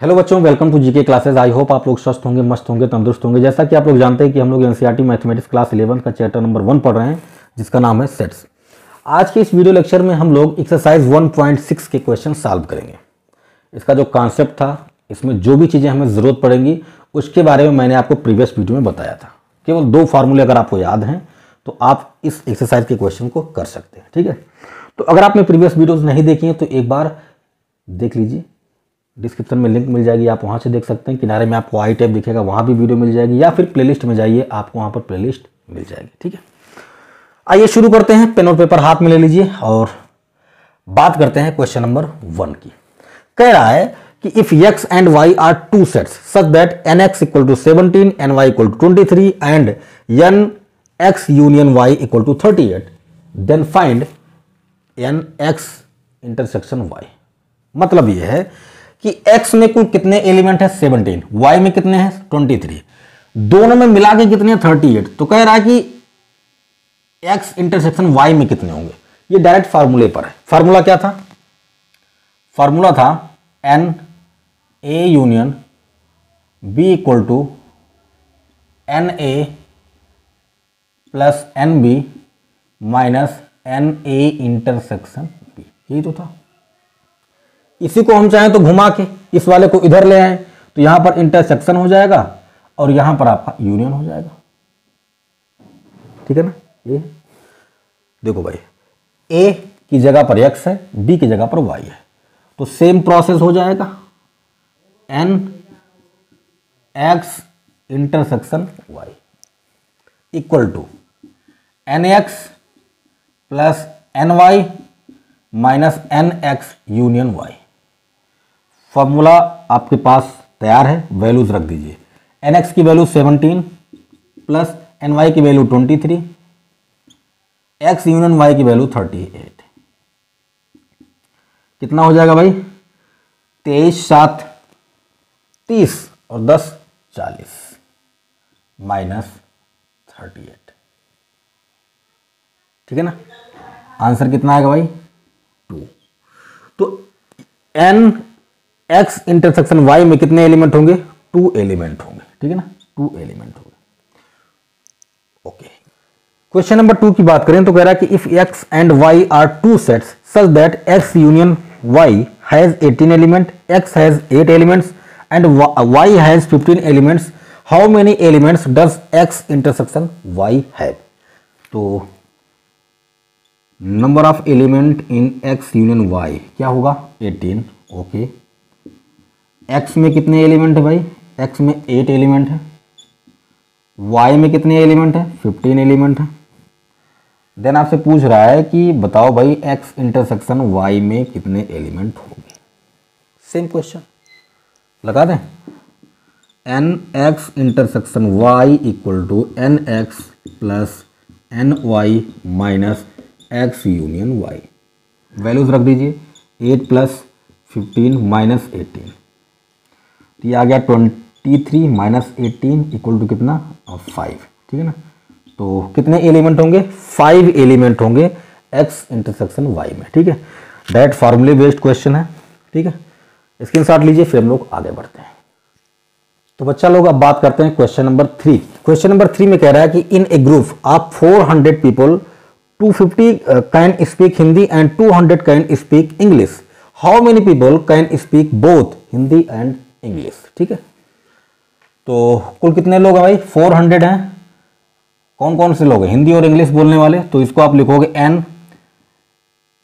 Hello बच्चों welcome to GK classes I hope आप लोग स्वस्थ होंगे, मस्त होंगे, तंदुरुस्त होंगे। जैसा कि आप लोग जानते हैं कि हम लोग एनसीईआरटी मैथमेटिक्स क्लास 11 का चैप्टर नंबर वन पढ़ रहे हैं, जिसका नाम है सेट्स आज के इस वीडियो लेक्चर में हम लोग एक्सरसाइज 1.6 के क्वेश्चन सॉल्व करेंगे। इसका जो कॉन्सेप्ट था, इसमें जो भी चीज़ें हमें ज़रूरत पड़ेंगी, उसके बारे में मैंने आपको प्रीवियस वीडियो में बताया था। केवल दो फार्मूले अगर आपको याद हैं तो आप इस एक्सरसाइज के क्वेश्चन को कर सकते हैं, ठीक है? तो अगर आपने प्रीवियस वीडियोज़ नहीं देखी हैं तो एक बार देख लीजिए। डिस्क्रिप्शन में लिंक मिल जाएगी, आप वहाँ से देख सकते हैं। किनारे में आपको आई टैब दिखेगा, वहाँ भी वीडियो मिल जाएगी, या फिर प्लेलिस्ट में जाइए, आपको वहाँ पर प्लेलिस्ट मिल जाएगी, ठीक है? आइए शुरू करते हैं पेन और पेपर हाथ में ले लीजिए और बात करते हैं क्वेश्चन नंबर वन की। कह रहा है कि if x and y are two sets such that n x equal to seventeen n y equal to twenty three and n x union y equal to thirty eight then find n x intersection y मतलब यह है कि x में कुल कितने element है? 17 y में कितने हैं? 23 दोनों में मिला के कितने 38 तो कह रहा है कि x इंटरसेक्शन y में कितने होंगे? ये डायरेक्ट फार्मूले पर है। फार्मूला क्या था? फार्मूला था n a union b equal to n a plus n b minus n a intersection b यही तो था। इसी को हम चाहें तो घुमा के इस वाले को इधर ले आए तो यहाँ पर इंटरसेक्शन हो जाएगा और यहाँ पर आपका यूनियन हो जाएगा। ठीक है ना? ये देखो भाई ए की जगह पर एक्स है बी की जगह पर वाई है। तो सेम प्रोसेस हो जाएगा। N x intersection y equal to n x plus n y minus n x union y formula आपके पास तैयार है वैल्यूज़ रख दीजिए। एन एक्स की वैल्यू 17 प्लस एन वाई की वैल्यू 23 एक्स यूनियन वाई की वैल्यू 38 कितना हो जाएगा भाई? तेईस, सात, तीस और दस, चालीस। माइनस थर्टी एट ठीक है ना? आंसर कितना आएगा भाई? टू तो एन एक्स इंटरसेक्शन वाई में कितने एलिमेंट होंगे? टू एलिमेंट होंगे, ठीक है ना? टू एलिमेंट होंगे। ओके क्वेश्चन नंबर टू की बात करें तो कह रहा है कि if x and y are two sets such that x union y has 18 element x has 8 elements and y has 15 elements how many elements does x intersection y have तो number of element in x union y क्या होगा? 18 okay x में कितने element है भाई? X में eight element है। Y में कितने एलिमेंट है? फिफ्टीन एलिमेंट है। देन आपसे पूछ रहा है कि बताओ भाई एक्स इंटरसेक्शन वाई में कितने एलिमेंट होंगे? सेम क्वेश्चन लगा दें। N X intersection Y equal to N X plus N Y minus X union Y values रख दीजिए। Eight plus fifteen minus eighteen तो ये आ गया twenty three minus eighteen equal to कितना? फाइव ठीक है ना? तो कितने एलिमेंट होंगे? फाइव एलिमेंट होंगे एक्स इंटरसेक्शन वाई में, ठीक है? डायरेक्ट फार्मूले बेस्ड क्वेश्चन है, ठीक है? स्क्रीन शॉट लीजिए, फिर हम लोग आगे बढ़ते हैं। तो बच्चा लोग, अब बात करते हैं question number three question number three में कह रहा है कि in a group of 400 people 250 can speak Hindi and 200 can speak English how many people can speak both Hindi and English ठीक है? तो कुल कितने लोग हैं भाई? 400 हैं। कौन कौन से लोग हैं? हिंदी और इंग्लिश बोलने वाले। तो इसको आप लिखोगे एन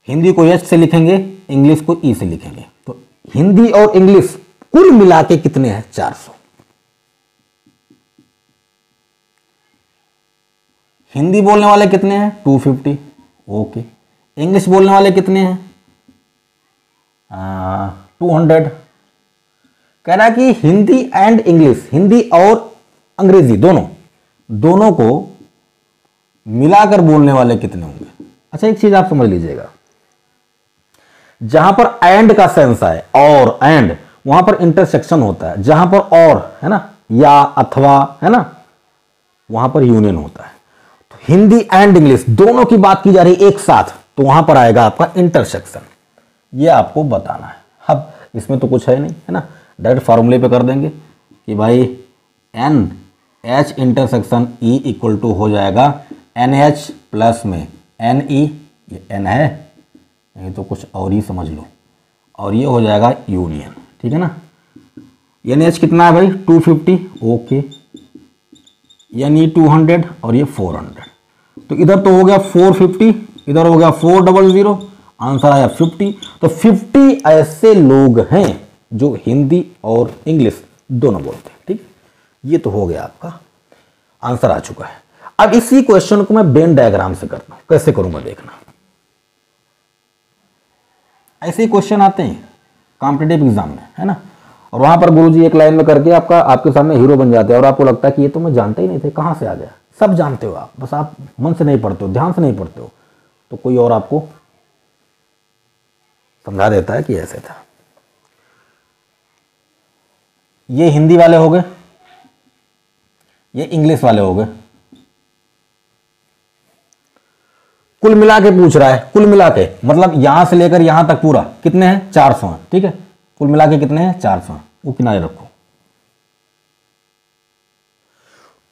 हिंदी को एच से लिखेंगे इंग्लिश को ई से लिखेंगे। तो हिंदी और इंग्लिश कुल मिला के कितने हैं? 400 हिंदी बोलने वाले कितने हैं? 250 ओके। इंग्लिश बोलने वाले कितने हैं? टू हंड्रेड कह रहा कि हिंदी एंड इंग्लिश हिंदी और अंग्रेज़ी दोनों दोनों को मिलाकर बोलने वाले कितने होंगे? अच्छा एक चीज़ आप समझ लीजिएगा। जहाँ पर एंड का सेंस आए और एंड वहाँ पर इंटरसेक्शन होता है। जहाँ पर और है ना, या अथवा, है ना, वहाँ पर यूनियन होता है। तो हिंदी एंड इंग्लिश दोनों की बात की जा रही है एक साथ तो वहाँ पर आएगा आपका इंटरसेक्शन ये आपको बताना है। अब इसमें तो कुछ है नहीं, है ना? डायरेक्ट फार्मूले पे कर देंगे कि भाई N H intersection E equal to हो जाएगा एन एच प्लस में एन ई, ये एन है, नहीं तो कुछ और ही समझ लो। और ये हो जाएगा यूनियन, ठीक है ना? एन एच कितना है भाई? Two fifty, okay. N E two hundred और ये फोर हंड्रेड। तो इधर तो हो गया फोर फिफ्टी, इधर हो गया फोर डबल ज़ीरो, आंसर आया फिफ्टी। तो फिफ्टी ऐसे लोग हैं जो हिंदी और इंग्लिश दोनों बोलते हैं, ठीक? ये तो हो गया आपका आंसर आ चुका है। अब इसी क्वेश्चन को मैं बेन डायग्राम से करता हूँ। कैसे करूँगा देखना? ऐसे ही क्वेश्चन आते हैं कॉम्पिटेटिव एग्ज़ाम में, है ना? और वहाँ पर गुरु जी एक लाइन में करके आपका, आपके सामने हीरो बन जाते हैं और आपको लगता है कि ये तो मैं जानते ही नहीं थे, कहाँ से आ गया? सब जानते हो आप, बस आप मन से नहीं पढ़ते हो, ध्यान से नहीं पढ़ते हो। तो कोई और आपको समझा देता है कि ऐसे था। ये हिंदी वाले हो गए, ये इंग्लिश वाले हो गए। कुल मिला के पूछ रहा है, कुल मिला के मतलब यहाँ से लेकर यहाँ तक पूरा, कितने हैं? चार सौ ठीक है? कुल मिला के कितने हैं? चार सौ वो किनारे रखो।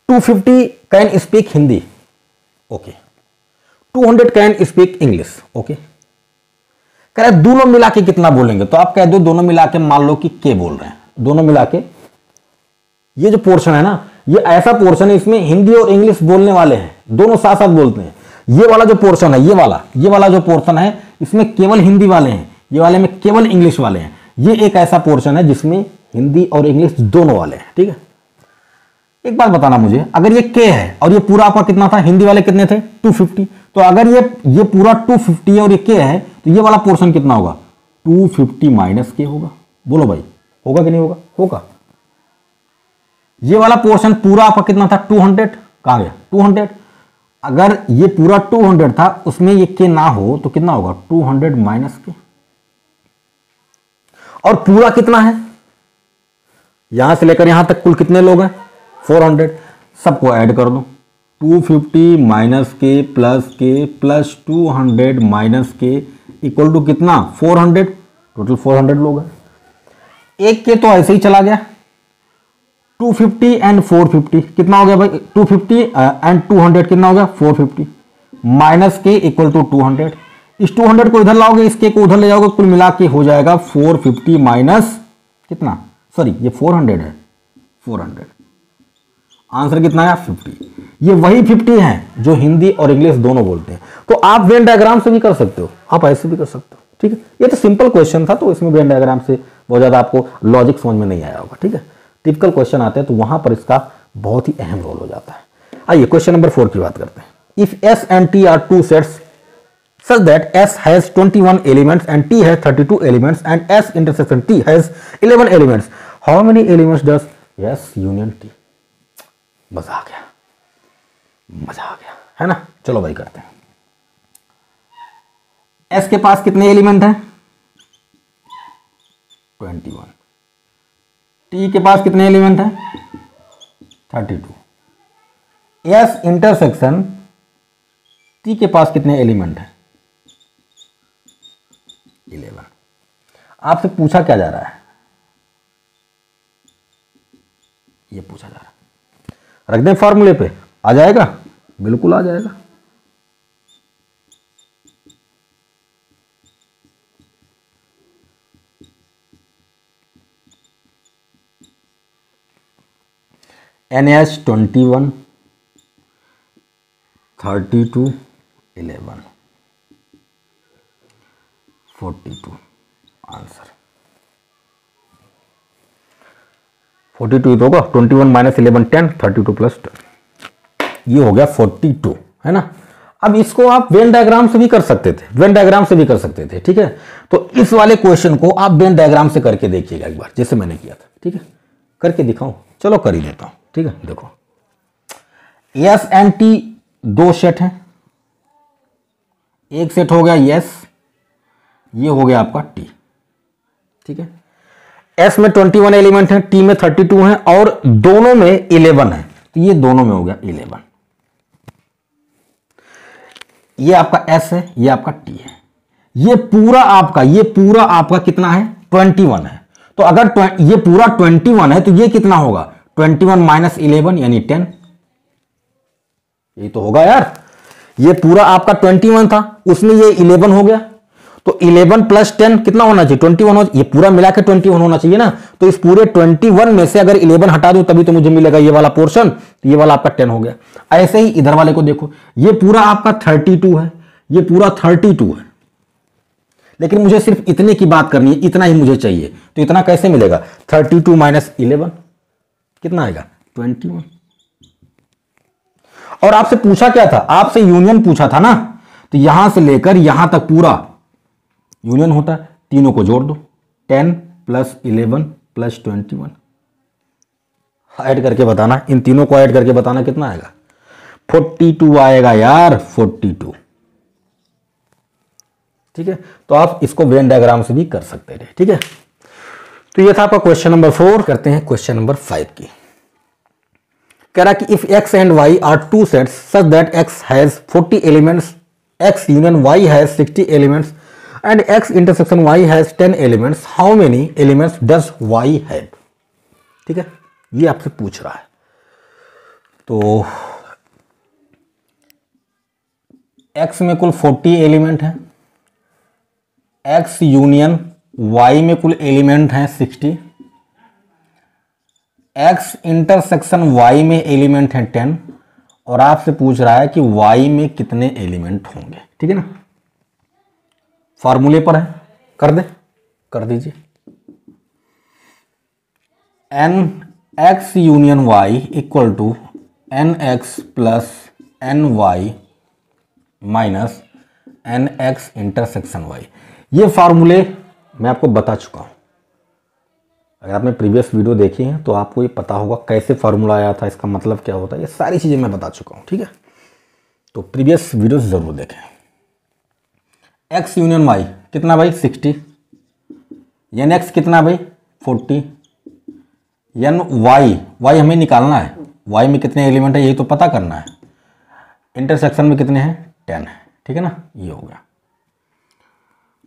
250 can speak Hindi, okay. 200 can speak English, okay. कह रहे दोनों मिला के कितना बोलेंगे? तो आप कह दो, दोनों मिला के मान लो कि के बोल रहे हैं। दोनों मिला के। ये जो पोर्शन है ना, ये ऐसा पोर्शन है इसमें हिंदी और इंग्लिश बोलने वाले हैं। दोनों साथ साथ बोलते हैं। ये वाला जो पोर्शन है, ये वाला ये वाला जो पोर्शन है, इसमें केवल हिंदी वाले हैं। ये वाले में केवल इंग्लिश वाले हैं। ये एक ऐसा पोर्शन है जिसमें हिंदी और इंग्लिश दोनों वाले हैं, ठीक है? एक बात बताना मुझे, अगर ये के है और ये पूरा आपका कितना था? हिंदी वाले कितने थे? 250 तो अगर ये ये पूरा 250 है और ये के है तो ये वाला पोर्शन कितना होगा? 250 माइनस के होगा। बोलो भाई। होगा कि नहीं होगा? होगा। ये वाला पोर्शन पूरा आपका कितना था? 200 कहा गया? 200 अगर ये पूरा 200 था, उसमें ये के ना हो तो कितना होगा? 200 माइनस के और पूरा कितना है? यहाँ से लेकर यहाँ तक कुल कितने लोग हैं? 400 सबको ऐड कर दो। 250 माइनस के प्लस के प्लस 200 माइनस के इक्वल टू कितना? 400 टोटल 400 लोग हैं। एक के तो ऐसे ही चला गया। 250 एंड 450 कितना हो गया भाई? 250 एंड 200 कितना हो गया? 450 माइनस के इक्वल टू 200 इस 200 को इधर लाओगे इसके को उधर ले जाओगे, कुल मिला के हो जाएगा 450 माइनस कितना? सॉरी ये 400 है। 400 आंसर कितना है 50 ये वही 50 है जो हिंदी और इंग्लिश दोनों बोलते हैं। तो आप वेन डायग्राम से भी कर सकते हो। आप ऐसे भी कर सकते हो। ठीक है? ये तो सिंपल क्वेश्चन था तो इसमें वेन डायग्राम से बहुत ज़्यादा आपको लॉजिक समझ में नहीं आया होगा, ठीक है? टिपिकल क्वेश्चन आते हैं तो वहाँ पर इसका बहुत ही अहम रोल हो जाता है। आइए क्वेश्चन नंबर फोर की बात करते हैं। If S and T are two sets such that S has 21 elements and T has 32 elements and S intersection T has 11 elements. How many elements does S union T? मज़ा आ गया। मज़ा आ गया, है ना? चलो भाई करते हैं। S के पास कितने एलिमेंट हैं? 21 टी के पास कितने एलिमेंट हैं? Thirty two. S intersection T के पास कितने एलिमेंट हैं? इलेवन। आपसे पूछा क्या जा रहा है? ये पूछा जा रहा है। रख दें फॉर्मूले पे। आ जाएगा? बिल्कुल आ जाएगा। N H twenty one thirty two eleven forty two answer forty two होगा twenty one minus eleven ten thirty two plus ten ये हो गया फोर्टी टू है ना? अब इसको आप वेन डायग्राम से भी कर सकते थे वेन डायग्राम से भी कर सकते थे, ठीक है? तो इस वाले क्वेश्चन को आप वेन डायग्राम से करके देखिएगा एक बार, जैसे मैंने किया था, ठीक है? करके दिखाऊँ, चलो कर ही देता हूँ। ठीक है? देखो। यस एंड टी दो सेट हैं। एक सेट हो गया यस ये हो गया आपका टी ठीक है? एस में 21 एलिमेंट है टी में 32 है और दोनों में 11 है। तो ये दोनों में हो गया 11 ये आपका एस है, ये आपका टी है। ये पूरा आपका, ये पूरा आपका कितना है? 21 है। तो अगर ये पूरा 21 है तो ये कितना होगा? 21 वन माइनस इलेवन यानी 10 ये तो होगा यार। ये पूरा आपका 21 था, उसमें ये 11 हो गया। तो 11 प्लस टेन कितना होना चाहिए? 21 हो ये पूरा मिला के 21 होना चाहिए ना। तो इस पूरे 21 में से अगर 11 हटा दूँ, तभी तो मुझे मिलेगा ये वाला पोर्शन। तो ये वाला आपका 10 हो गया। ऐसे ही इधर वाले को देखो। ये पूरा आपका 32 है। ये पूरा 32 है। लेकिन मुझे सिर्फ़ इतने की बात करनी है, इतना ही मुझे चाहिए। तो इतना कैसे मिलेगा? 32 टू माइनस इलेवन। कितना आएगा? 21 और आपसे पूछा क्या था? आपसे यूनियन पूछा था ना? तो यहाँ से लेकर यहाँ तक पूरा यूनियन होता है। तीनों को जोड़ दो। Ten plus eleven plus twenty one add करके बताना। इन तीनों को ऐड करके बताना कितना आएगा? फोर्टी टू आएगा यार फोर्टी टू ठीक है? तो आप इसको वेन डायग्राम से भी कर सकते रहे ठीक है? तो ये था आपका क्वेश्चन नंबर फोर करते हैं क्वेश्चन नंबर फाइव की। कह रहा कि if X and Y are two sets such that X has forty elements X union Y has sixty elements and X intersection Y has 10 elements, how many elements does y have? ठीक है? ये आपसे पूछ रहा है। तो x में कुल 40 एलिमेंट है। एक्स यूनियन y में कुल एलिमेंट है सिक्सटी। एक्स इंटरसेक्शन वाई में एलिमेंट है टेन। और आपसे पूछ रहा है कि वाई में कितने एलिमेंट होंगे। ठीक है ना? फॉर्मूले पर है। कर दे। कर दीजिए। N X union Y equal to N X plus N Y minus N X intersection Y ये फार्मूले मैं आपको बता चुका हूँ। अगर आपने प्रीवियस वीडियो देखी है तो आपको ये पता होगा कैसे फार्मूला आया था, इसका मतलब क्या होता है, ये सारी चीज़ें मैं बता चुका हूँ, ठीक है? तो प्रीवियस वीडियो ज़रूर देखें। एक्स यूनियन वाई कितना भाई? सिक्सटी एन एक्स कितना भाई? फोर्टी एन वाई वाई हमें निकालना है। वाई में कितने एलिमेंट है, यही तो पता करना है। इंटरसेक्शन में कितने हैं? टेन है, ठीक है ना? ये हो गया।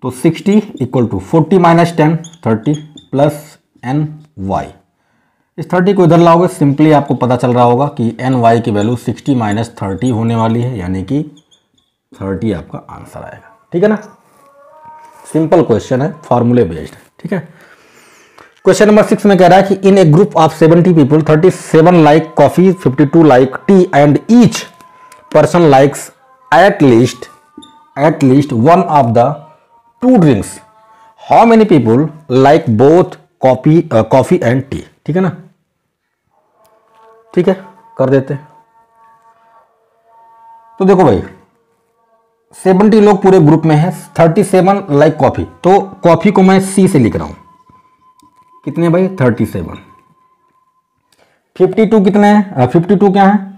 तो sixty equal to forty minus ten, thirty plus N Y. इस थर्टी को इधर लाओगे, सिंपली आपको पता चल रहा होगा कि एन वाई की वैल्यू सिक्सटी माइनस थर्टी होने वाली है, यानी कि थर्टी आपका आंसर आएगा। ठीक है ना? सिंपल क्वेश्चन है, फॉर्मूले बेस्ड। ठीक है? क्वेश्चन नंबर सिक्स में कह रहा है कि in a group of seventy people, thirty seven like coffee, fifty two like tea, and each person likes at least at least one of the two drinks how many people like both coffee coffee and tea ठीक है ना? ठीक है? कर देते तो देखो भाई सेवेंटी लोग पूरे ग्रुप में है थर्टी सेवन लाइक कॉफ़ी तो कॉफ़ी को मैं सी से लिख रहा हूँ। कितने भाई? थर्टी सेवन फिफ्टी टू कितने हैं? फिफ्टी टू क्या है?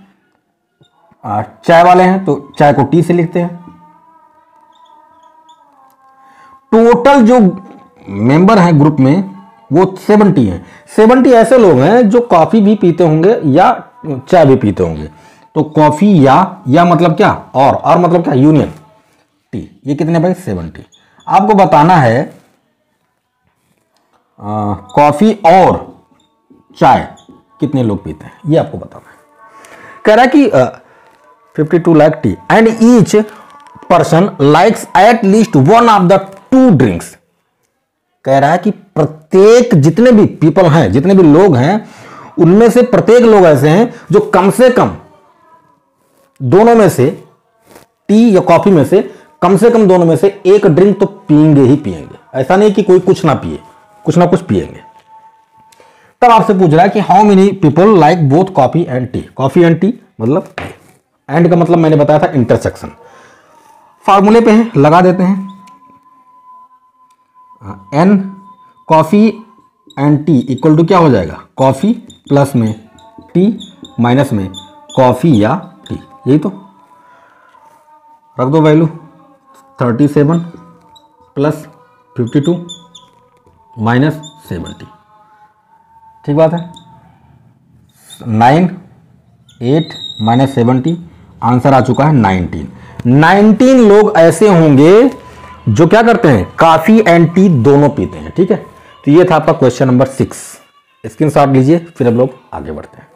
चाय वाले हैं तो चाय को टी से लिखते हैं। टोटल जो मेंबर हैं ग्रुप में, वो सेवेंटी हैं। सेवेंटी ऐसे लोग हैं जो कॉफ़ी भी पीते होंगे या चाय भी पीते होंगे। तो कॉफ़ी या या मतलब क्या? और और मतलब क्या? यूनियन। टी। ये कितने भाई सेवेंटी। आपको बताना है कॉफ़ी और चाय कितने लोग पीते हैं? ये आपको बताना है। कह रहा है कि fifty two like tea and each person likes at least one of the two drinks कह रहा है कि प्रत्येक जितने भी पीपल हैं, जितने भी लोग हैं, उनमें से प्रत्येक लोग ऐसे हैं जो कम से कम, दोनों में से, टी या कॉफ़ी में से, कम से कम दोनों में से एक ड्रिंक तो पियेंगे ही पियेंगे ऐसा नहीं कि कोई कुछ ना पिए, कुछ ना कुछ पियेंगे तब आपसे पूछ रहा है कि how many people like both coffee and tea coffee and tea मतलब एंड का मतलब मैंने बताया था इंटरसेक्शन फार्मूले पे है, लगा देते हैं। N coffee and tea equal to क्या हो जाएगा? कॉफ़ी प्लस में टी माइनस में कॉफ़ी या टी यही तो। रख दो value thirty seven plus fifty two minus seventy ठीक बात है? Nine eight minus seventy answer आ चुका है नाइनटीन नाइनटीन लोग ऐसे होंगे जो क्या करते हैं काफ़ी एंड टी दोनों पीते हैं, ठीक है? तो ये था आपका question number six screenshot लीजिए, फिर हम लोग आगे बढ़ते हैं।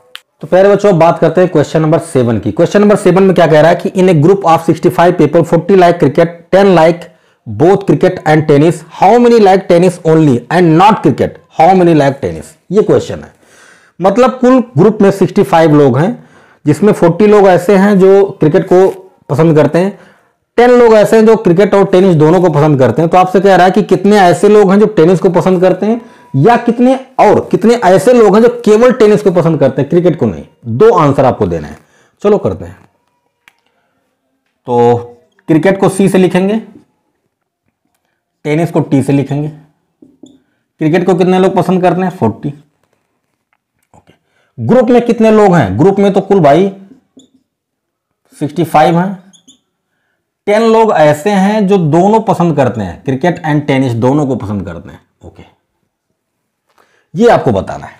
तो पहले बच्चों बात करते हैं क्वेश्चन नंबर सेवन की। क्वेश्चन नंबर सेवन में क्या कह रहा है कि in a group of 65 people 40 like cricket 10 like both cricket and tennis how many like tennis only and not cricket how many like tennis ये क्वेश्चन है। मतलब कुल ग्रुप में 65 लोग हैं, जिसमें 40 लोग ऐसे हैं जो क्रिकेट को पसंद करते हैं। टेन लोग ऐसे हैं जो क्रिकेट और टेनिस दोनों को पसंद करते हैं। तो आपसे कह रहा है कि कितने ऐसे लोग हैं जो टेनिस को पसंद करते हैं या कितने और, कितने ऐसे लोग हैं जो केवल टेनिस को पसंद करते हैं, क्रिकेट को नहीं? दो आंसर आपको देना है। चलो करते हैं। तो क्रिकेट को सी से लिखेंगे, टेनिस को टी से लिखेंगे। क्रिकेट को कितने लोग पसंद करते हैं? फोर्टी। ओके। ग्रुप में कितने लोग हैं? ग्रुप में तो कुल भाई सिक्सटी फाइव हैं। टेन लोग ऐसे हैं जो दोनों पसंद करते हैं। क्रिकेट एंड टेनिस दोनों को पसंद करते हैं। ओके ये आपको बताना है।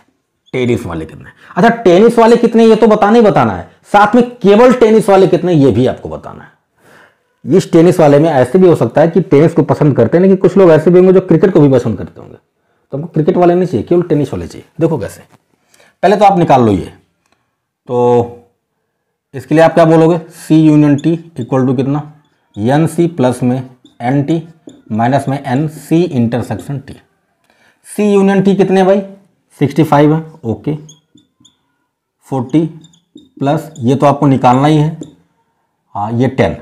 टेनिस वाले कितने अच्छा टेनिस वाले कितने ये तो बताना ही बताना है। साथ में केवल टेनिस वाले कितने ये भी आपको बताना है। इस टेनिस वाले में ऐसे भी हो सकता है कि टेनिस को पसंद करते हैं, लेकिन कुछ लोग ऐसे भी होंगे जो क्रिकेट को भी पसंद करते होंगे। तो हमको क्रिकेट वाले नहीं चाहिए, केवल टेनिस वाले चाहिए। देखो कैसे। पहले तो आप निकाल लो ये। तो इसके लिए आप क्या बोलोगे? C union T equal to कितना? एन सी प्लस में एन टी माइनस में N C intersection T C union T कितने भाई? सिक्सटी फाइव है ओके फोर्टी प्लस ये तो आपको निकालना ही है। हाँ ये टेन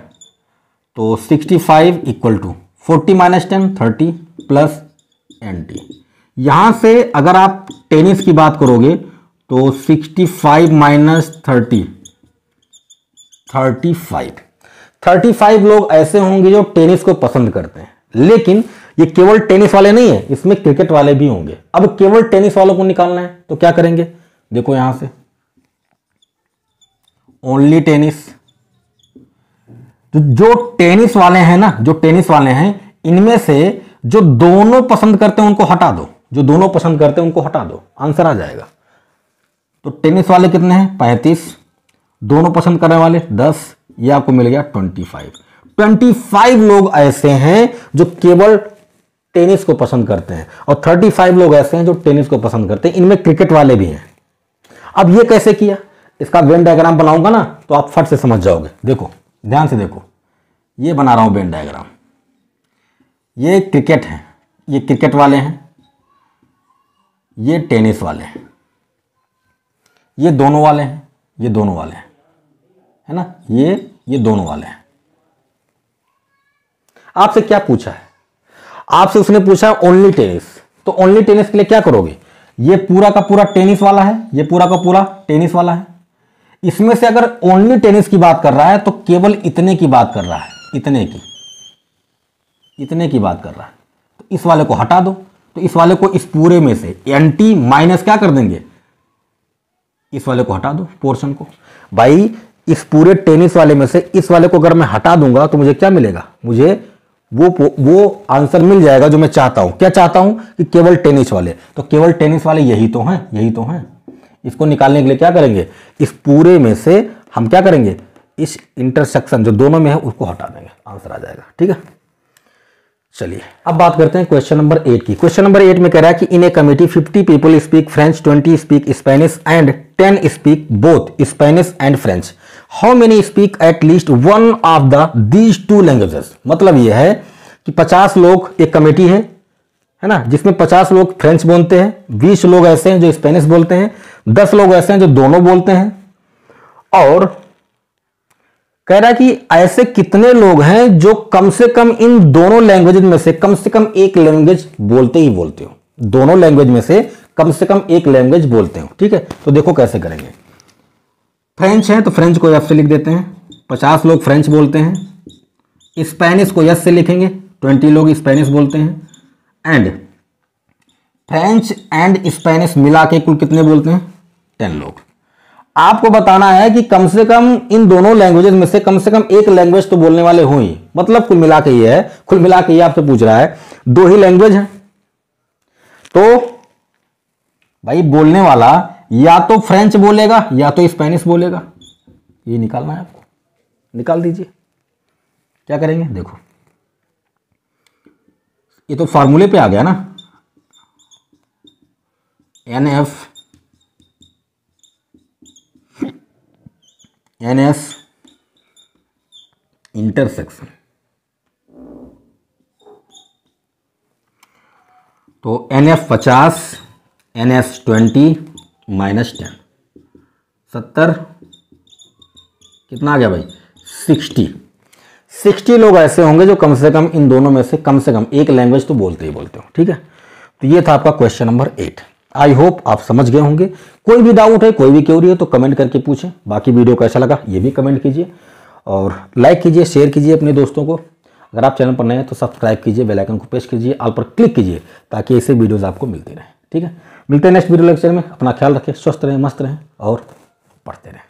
तो sixty five equal to forty minus ten thirty plus N T यहाँ से अगर आप टेनिस की बात करोगे तो sixty five minus thirty thirty five 35 लोग ऐसे होंगे जो टेनिस को पसंद करते हैं। लेकिन ये केवल टेनिस वाले नहीं है, इसमें क्रिकेट वाले भी होंगे। अब केवल टेनिस वालों को निकालना है तो क्या करेंगे? देखो यहाँ से। ओनली टेनिस तो जो टेनिस वाले हैं ना, जो टेनिस वाले हैं, इनमें से जो दोनों पसंद करते हैं, उनको हटा दो। जो दोनों पसंद करते हैं, उनको हटा दो। आंसर आ जाएगा। तो टेनिस वाले कितने हैं? पैंतीस। दोनों पसंद करने वाले, दस। ये आपको मिल गया ट्वेंटी फाइव ट्वेंटी फाइव लोग ऐसे हैं जो केवल टेनिस को पसंद करते हैं और थर्टी फाइव लोग ऐसे हैं जो टेनिस को पसंद करते हैं। इनमें क्रिकेट वाले भी हैं। अब ये कैसे किया? इसका वेन डायग्राम बनाऊँगा ना तो आप फट से समझ जाओगे। देखो, ध्यान से देखो। ये बना रहा हूँ वेन डायग्राम ये क्रिकेट है। ये क्रिकेट वाले हैं। ये टेनिस वाले हैं। ये दोनों वाले हैं। ये दोनों वाले हैं। है ना? ये ये दोनों वाले हैं। आपसे क्या पूछा है? आपसे उसने पूछा है ओनली टेनिस तो ओनली टेनिस के लिए क्या करोगे? ये पूरा का पूरा टेनिस वाला है, ये पूरा का पूरा टेनिस वाला है। इसमें से अगर ओनली टेनिस की बात कर रहा है तो केवल इतने की बात कर रहा है, इतने की। इतने की बात कर रहा है। तो इस वाले को हटा दो। तो इस वाले को इस पूरे में से एंटी माइनस क्या कर देंगे? इस वाले को हटा दो पोर्शन को। भाई इस पूरे टेनिस वाले में से इस वाले को अगर मैं हटा दूँगा तो मुझे क्या मिलेगा? मुझे वो वो आंसर मिल जाएगा जो मैं चाहता हूँ। क्या चाहता हूँ? कि केवल टेनिस वाले। तो केवल टेनिस वाले यही तो हैं, यही तो हैं। इसको निकालने के लिए क्या करेंगे? इस पूरे में से हम क्या करेंगे? इस इंटरसेक्शन जो दोनों में है, उसको हटा देंगे। आंसर आ जाएगा। ठीक है? चलिए, अब बात करते हैं क्वेश्चन नंबर एट की। क्वेश्चन नंबर एट में कह रहा है कि in a committee 50 people speak French 20 speak Spanish and 10 speak both Spanish and French how many speak at least one of the these two languages मतलब यह है कि 50 लोग एक कमेटी है है ना? जिसमें 50 लोग फ्रेंच बोलते हैं 20 लोग ऐसे हैं जो स्पेनिश बोलते हैं 10 लोग ऐसे हैं जो दोनों बोलते हैं। और कह रहा है कि ऐसे कितने लोग हैं जो कम से कम इन दोनों लैंग्वेज में से, कम से कम एक लैंग्वेज बोलते ही बोलते हो। दोनों लैंग्वेज में से कम से कम एक लैंग्वेज बोलते हो। ठीक है? तो देखो कैसे करेंगे। फ्रेंच है तो फ्रेंच को एफ़ से लिख देते हैं। पचास लोग फ्रेंच बोलते हैं। स्पेनिश को यस से लिखेंगे। ट्वेंटी लोग स्पेनिश बोलते हैं। एंड फ्रेंच एंड स्पेनिश मिला के कुल कितने बोलते हैं? टेन लोग। आपको बताना है कि कम से कम इन दोनों लैंग्वेजेस में से कम से कम एक लैंग्वेज तो बोलने वाले हो ही। मतलब कुल मिला के ये है। कुल मिला के ये आपसे पूछ रहा है। दो ही लैंग्वेज है। तो भाई बोलने वाला या तो फ्रेंच बोलेगा, या तो स्पेनिश बोलेगा। ये निकालना है आपको। निकाल दीजिए। क्या करेंगे? देखो। ये तो फॉर्मूले पे आ गया ना। N F N S intersection तो एन एफ़ पचास N S twenty minus ten. सत्तर, कितना आ गया भाई? सिक्सटी। सिक्सटी लोग ऐसे होंगे जो कम से कम, इन दोनों में से कम से कम एक लैंग्वेज तो बोलते ही बोलते हो, ठीक है? तो ये था आपका question number eight I hope आप समझ गए होंगे। कोई भी डाउट है, कोई भी क्यूरी है तो कमेंट करके पूछें। बाकी वीडियो कैसा लगा, ये भी कमेंट कीजिए। और लाइक कीजिए शेयर कीजिए अपने दोस्तों को। अगर आप चैनल पर नए हैं तो सब्सक्राइब कीजिए बेल आइकन को प्रेस कीजिए आल पर क्लिक कीजिए, ताकि ऐसे वीडियोज़ आपको मिलती रहे, ठीक है? मिलते हैं नेक्स्ट वीडियो लेक्चर में। अपना ख्याल रखें, स्वस्थ रहें, मस्त रहें और पढ़ते रहें।